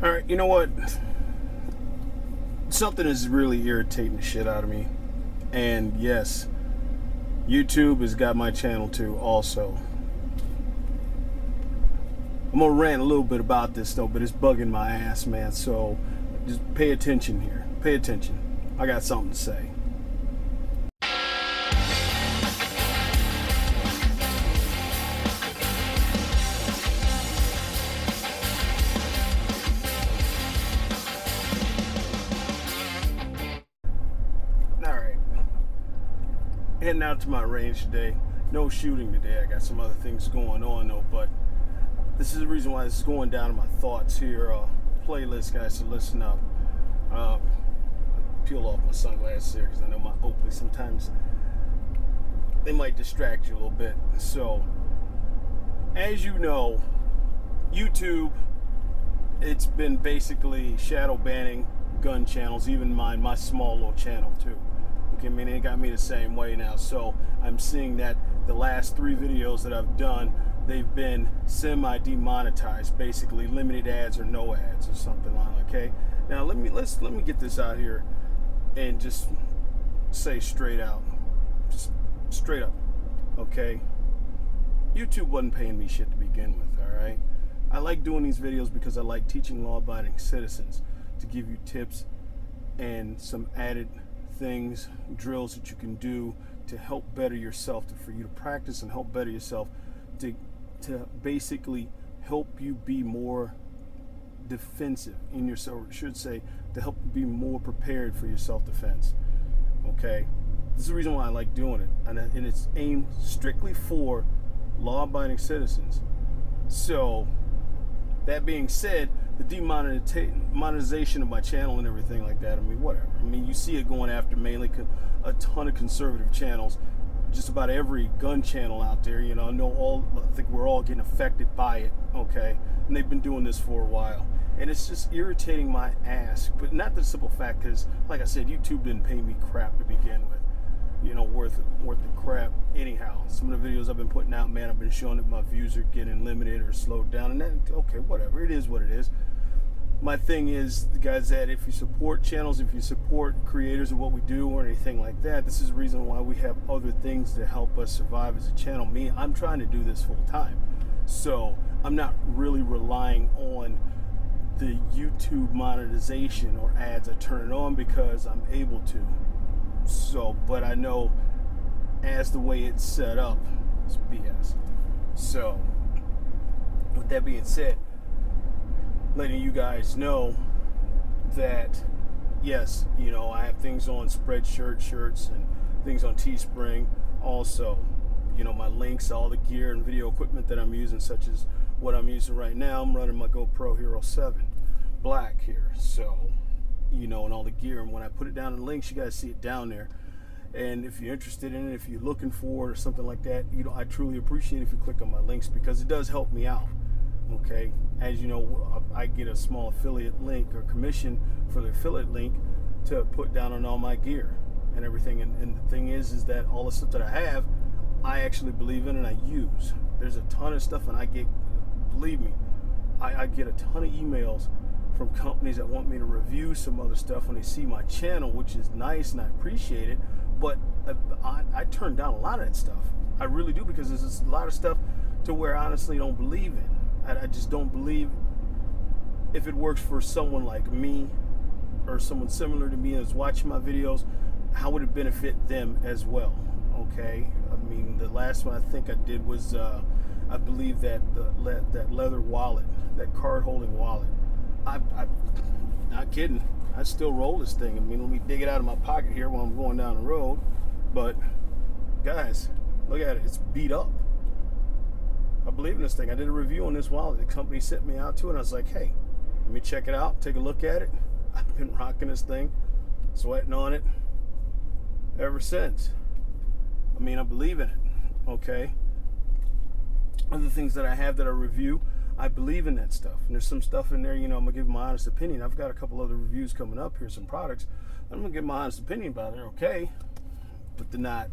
All right, you know what? Something is really irritating the shit out of me. And yes, YouTube has got my channel too, also. I'm gonna rant a little bit about this though, but it's bugging my ass, man. So just pay attention here. Pay attention. I got something to say. Out to my range today. No shooting today. I got some other things going on though, but this is the reason why this is going down to my thoughts here. Uh, playlist, guys, so listen up. Uh, peel off my sunglasses here because I know my Oakley sometimes they might distract you a little bit. So, as you know, YouTube, it's been basically shadow banning gun channels, even mine, my small little channel too. I mean, it got me the same way now. So I'm seeing that the last three videos that I've done, they've been semi demonetized, basically limited ads or no ads or something like. Okay, now let me let's let me get this out here and just say straight out, just straight up. Okay, YouTube wasn't paying me shit to begin with. All right, I like doing these videos because I like teaching law-abiding citizens to give you tips and some added things, drills that you can do to help better yourself, to, for you to practice and help better yourself, to, to basically help you be more defensive in yourself, should say, to help you be more prepared for your self defense. Okay? This is the reason why I like doing it. And, and it's aimed strictly for law abiding citizens. So, that being said, the demonetization of my channel and everything like that. I mean, whatever. I mean, you see it going after mainly a ton of conservative channels. Just about every gun channel out there, you know, I know all. I think we're all getting affected by it. Okay, and they've been doing this for a while, and it's just irritating my ass. But not the simple fact, because, like I said, YouTube didn't pay me crap to begin with you know, worth worth the crap. Anyhow, some of the videos I've been putting out, man, I've been showing that my views are getting limited or slowed down, and that okay, whatever. It is what it is. My thing is, guys, that if you support channels, if you support creators of what we do or anything like that, this is the reason why we have other things to help us survive as a channel. Me, I'm trying to do this full time, so I'm not really relying on the YouTube monetization or ads. I turn it on because I'm able to so, but I know as the way it's set up, it's BS. So, with that being said, letting you guys know that yes, you know, I have things on Spreadshirt shirts and things on Teespring. Also, you know, my links, all the gear and video equipment that I'm using, such as what I'm using right now. I'm running my GoPro Hero 7 Black here. So, you know, and all the gear. And when I put it down in links, you guys see it down there. And if you're interested in it, if you're looking for it or something like that, you know, I truly appreciate if you click on my links because it does help me out. Okay, as you know, I get a small affiliate link or commission for the affiliate link to put down on all my gear and everything. And, and the thing is, is that all the stuff that I have, I actually believe in and I use. There's a ton of stuff, and I get, believe me, I, I get a ton of emails from companies that want me to review some other stuff when they see my channel, which is nice and I appreciate it. But I, I, turn down a lot of that stuff. I really do because there's a lot of stuff to where I honestly don't believe in. I, I just don't believe if it works for someone like me or someone similar to me that's watching my videos, how would it benefit them as well? Okay, I mean the last one I think I did was uh, I believe that the that leather wallet, that card holding wallet I, I, not kidding. I still roll this thing. I mean, let me dig it out of my pocket here while I'm going down the road. But guys, look at it. It's beat up. I believe in this thing. I did a review on this wallet. The company sent me out to it. And I was like, hey, let me check it out. Take a look at it. I've been rocking this thing, sweating on it ever since. I mean, I believe in it. Okay. Other things that I have that I review I believe in that stuff. And there's some stuff in there, you know, I'm gonna give my honest opinion. I've got a couple other reviews coming up here, some products. I'm gonna give my honest opinion about. They're okay, but they're not,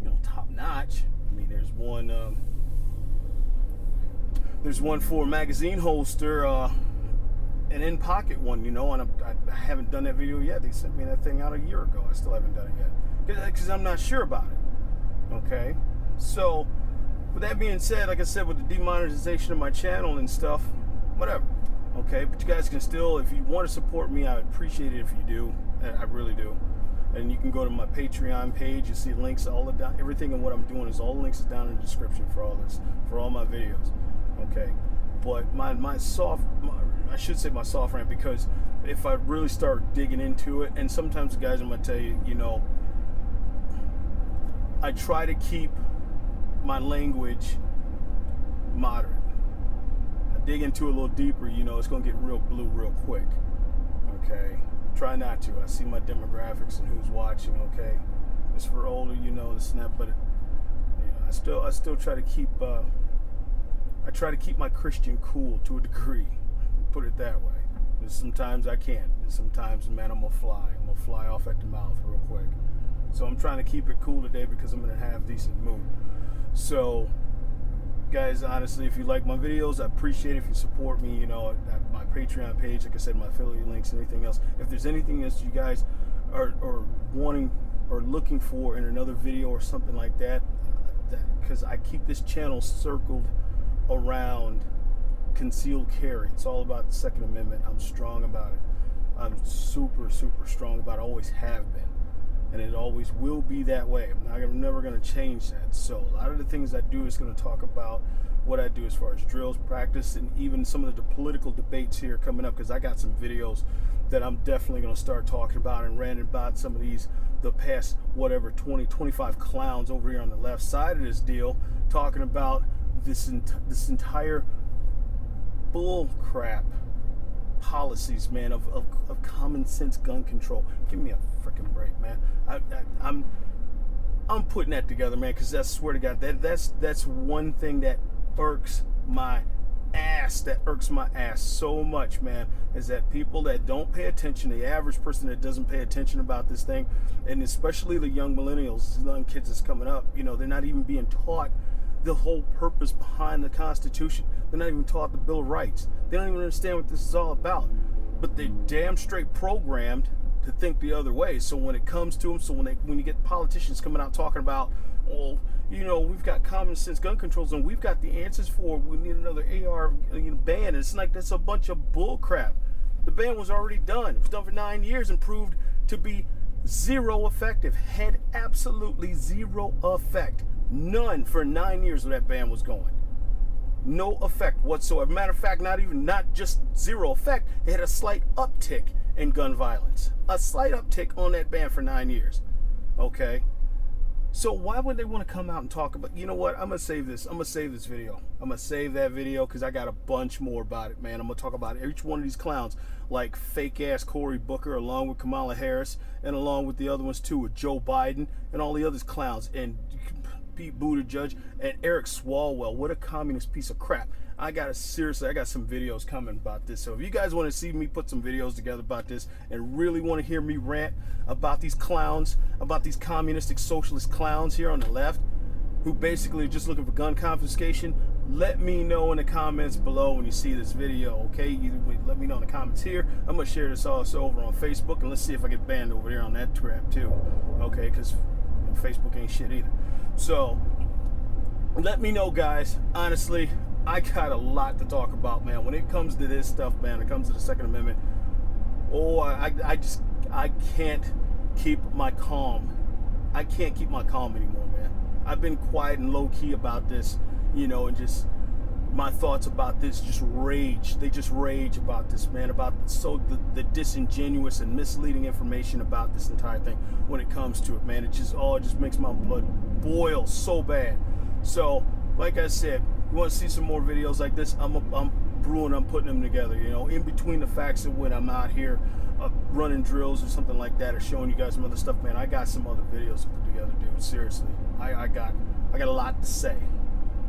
you know, top notch. I mean, there's one, um, there's one for magazine holster. Uh, an in pocket one, you know, and I, I, haven't done that video yet. They sent me that thing out a year ago. I still haven't done it yet because I'm not sure about it. Okay, so with that being said, like I said, with the demonetization of my channel and stuff, whatever. Okay, but you guys can still, if you want to support me, I would appreciate it if you do. I really do. And you can go to my Patreon page. You see links, all the down, everything and what I'm doing is all the links is down in the description for all this, for all my videos. Okay, but my my soft, my, I should say my soft rant because if I really start digging into it, and sometimes the guys I'm gonna tell you, you know, I try to keep my language moderate. I dig into a little deeper, you know, it's gonna get real blue real quick. Okay, try not to. I see my demographics and who's watching. Okay, it's for older, you know, the snap, but you know, I still I still try to keep. Uh, I try to keep my Christian cool to a degree. Put it that way. There's sometimes I can't. There's sometimes, man, I'm gonna fly. I'm gonna fly off at the mouth real quick. So I'm trying to keep it cool today because I'm in a half decent mood. So, guys, honestly, if you like my videos, I appreciate it if you support me. You know, at my Patreon page, like I said, my affiliate links, anything else. If there's anything else you guys are, are wanting or looking for in another video or something like that, because I keep this channel circled around concealed carry. It's all about the Second Amendment. I'm strong about it. I'm super, super strong about it. Always have been. And it always will be that way. I'm, not, I'm never going to change that. So, a lot of the things I do is going to talk about what I do as far as drills, practice, and even some of the political debates here coming up because I got some videos that I'm definitely going to start talking about and ranting about some of these, the past, whatever, 20, 25 clowns over here on the left side of this deal, talking about this ent- this entire bull crap policies, man, of, of, of, common sense gun control. Give me a freaking break, man. I, I, I'm I'm putting that together, man, because I swear to God, that that's that's one thing that irks my ass. That irks my ass so much, man. Is that people that don't pay attention, the average person that doesn't pay attention about this thing, and especially the young millennials, young kids that's coming up, you know, they're not even being taught the whole purpose behind the Constitution. They're not even taught the Bill of Rights. They don't even understand what this is all about. But they're damn straight programmed to think the other way. So when it comes to them, so when they when you get politicians coming out talking about, well, you know, we've got common sense gun controls and we've got the answers for. We need another AR you know, ban. It's like that's a bunch of bull crap. The ban was already done. It was done for nine years and proved to be zero effective. Had absolutely zero effect. None for nine years where that ban was going. No effect whatsoever. Matter of fact, not even not just zero effect. It had a slight uptick in gun violence. A slight uptick on that ban for nine years. Okay. So why would they want to come out and talk about? You know what? I'm gonna save this. I'm gonna save this video. I'm gonna save that video because I got a bunch more about it, man. I'm gonna talk about each one of these clowns, like fake ass Cory Booker, along with Kamala Harris, and along with the other ones too, with Joe Biden and all the other clowns. And Pete Buttigieg, and Eric Swalwell. What a communist piece of crap. I got to seriously, I got some videos coming about this. So if you guys want to see me put some videos together about this and really want to hear me rant about these clowns, about these communistic socialist clowns here on the left, who basically are just looking for gun confiscation, let me know in the comments below when you see this video, okay? Either way, let me know in the comments here. I'm gonna share this also over on Facebook, and let's see if I get banned over there on that crap too, okay? Because Facebook ain't shit either. So let me know, guys. Honestly, I got a lot to talk about, man. When it comes to this stuff, man, it comes to the Second Amendment. Oh, I, I just, I can't keep my calm. I can't keep my calm anymore, man. I've been quiet and low key about this, you know, and just my thoughts about this just rage. They just rage about this, man. About so the, the disingenuous and misleading information about this entire thing when it comes to it, man. It just all oh, just makes my blood boil so bad. So, like I said, you want to see some more videos like this? I'm a, I'm brewing. I'm putting them together. You know, in between the facts of when I'm out here uh, running drills or something like that, or showing you guys some other stuff, man. I got some other videos to put together, dude. Seriously, I, I got I got a lot to say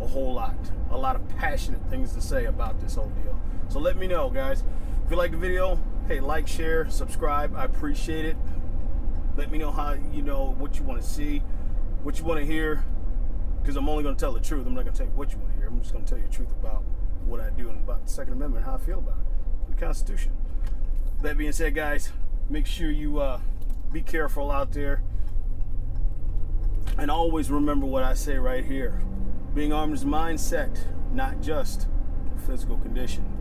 a whole lot, a lot of passionate things to say about this whole deal. So let me know, guys. If you like the video, hey, like, share, subscribe. I appreciate it. Let me know how you know what you want to see, what you want to hear, because I'm only going to tell the truth. I'm not going to tell you what you want to hear. I'm just going to tell you the truth about what I do and about the Second Amendment, and how I feel about it. the Constitution. That being said, guys, make sure you uh, be careful out there. And always remember what I say right here being armed is mindset, not just physical condition.